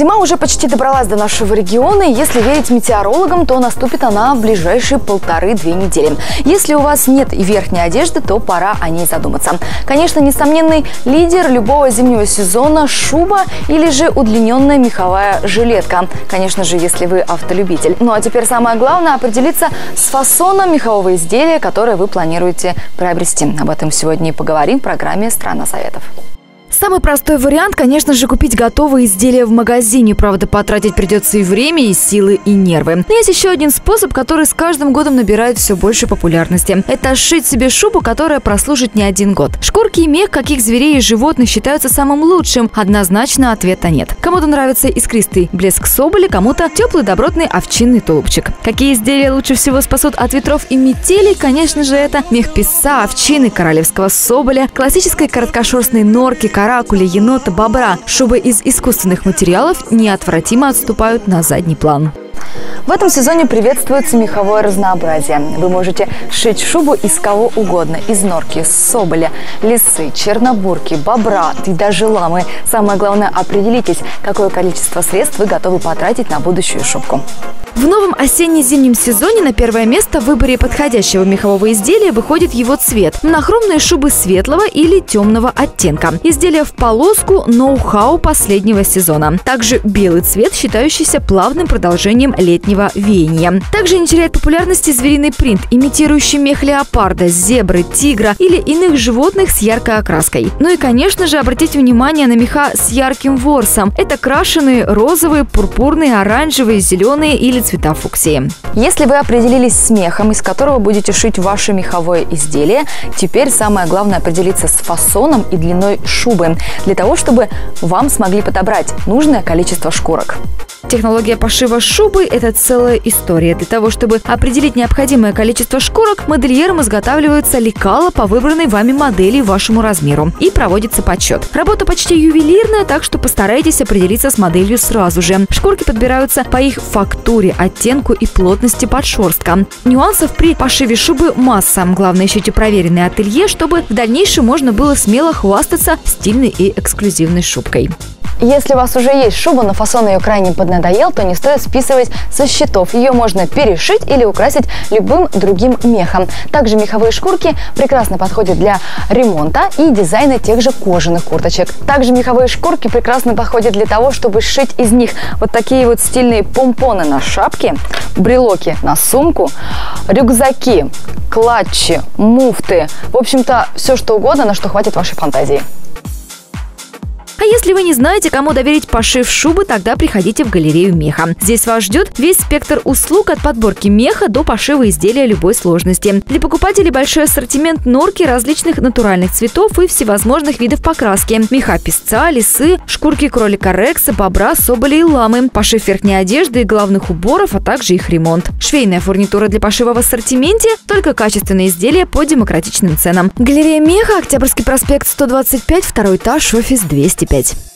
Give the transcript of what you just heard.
Зима уже почти добралась до нашего региона, и если верить метеорологам, то наступит она в ближайшие полторы-две недели. Если у вас нет и верхней одежды, то пора о ней задуматься. Конечно, несомненный лидер любого зимнего сезона – шуба или же удлиненная меховая жилетка. Конечно же, если вы автолюбитель. Ну а теперь самое главное – определиться с фасоном мехового изделия, которое вы планируете приобрести. Об этом сегодня и поговорим в программе «Страна советов». Самый простой вариант, конечно же, купить готовые изделия в магазине. Правда, потратить придется и время, и силы, и нервы. Но есть еще один способ, который с каждым годом набирает все больше популярности. Это сшить себе шубу, которая прослужит не один год. Шкурки и мех каких зверей и животных считаются самым лучшим? Однозначно ответа нет. Кому-то нравится искристый блеск соболи, кому-то теплый добротный овчинный тулупчик. Какие изделия лучше всего спасут от ветров и метелей? Конечно же, это мех писа, овчины, королевского соболя, классической короткошерстной норки, каракуля, енота, бобра. Шубы из искусственных материалов неотвратимо отступают на задний план. В этом сезоне приветствуется меховое разнообразие. Вы можете сшить шубу из кого угодно. Из норки, соболя, лисы, чернобурки, бобра и даже ламы. Самое главное, определитесь, какое количество средств вы готовы потратить на будущую шубку. В новом осенне-зимнем сезоне на первое место в выборе подходящего мехового изделия выходит его цвет. Монохромные шубы светлого или темного оттенка. Изделия в полоску – ноу-хау последнего сезона. Также белый цвет, считающийся плавным продолжением летнего веяния. Также не теряет популярности звериный принт, имитирующий мех леопарда, зебры, тигра или иных животных с яркой окраской. Ну и, конечно же, обратите внимание на меха с ярким ворсом. Это крашеные розовые, пурпурные, оранжевые, зеленые или цвета фуксии. Если вы определились с мехом, из которого будете шить ваше меховое изделие, теперь самое главное определиться с фасоном и длиной шубы, для того, чтобы вам смогли подобрать нужное количество шкурок. Технология пошива шубы – это целая история. Для того, чтобы определить необходимое количество шкурок, модельером изготавливается лекало по выбранной вами модели вашему размеру и проводится подсчет. Работа почти ювелирная, так что постарайтесь определиться с моделью сразу же. Шкурки подбираются по их фактуре, оттенку и плотности подшерстка. Нюансов при пошиве шубы масса. Главное, ищите проверенное ателье, чтобы в дальнейшем можно было смело хвастаться стильной и эксклюзивной шубкой. Если у вас уже есть шуба, но фасон ее крайне поднадоел, то не стоит списывать со счетов. Ее можно перешить или украсить любым другим мехом. Также меховые шкурки прекрасно подходят для ремонта и дизайна тех же кожаных курточек. Также меховые шкурки прекрасно подходят для того, чтобы сшить из них вот такие вот стильные помпоны на шапке, брелоки на сумку, рюкзаки, клатчи, муфты. В общем-то, все что угодно, на что хватит вашей фантазии. Если вы не знаете, кому доверить пошив шубы, тогда приходите в галерею меха. Здесь вас ждет весь спектр услуг от подборки меха до пошива изделия любой сложности. Для покупателей большой ассортимент норки различных натуральных цветов и всевозможных видов покраски. Меха песца, лисы, шкурки кролика рекса, бобра, соболя и ламы, пошив верхней одежды и главных уборов, а также их ремонт. Швейная фурнитура для пошива в ассортименте, только качественные изделия по демократичным ценам. Галерея меха, Октябрьский проспект 125, второй этаж, офис 205. 5.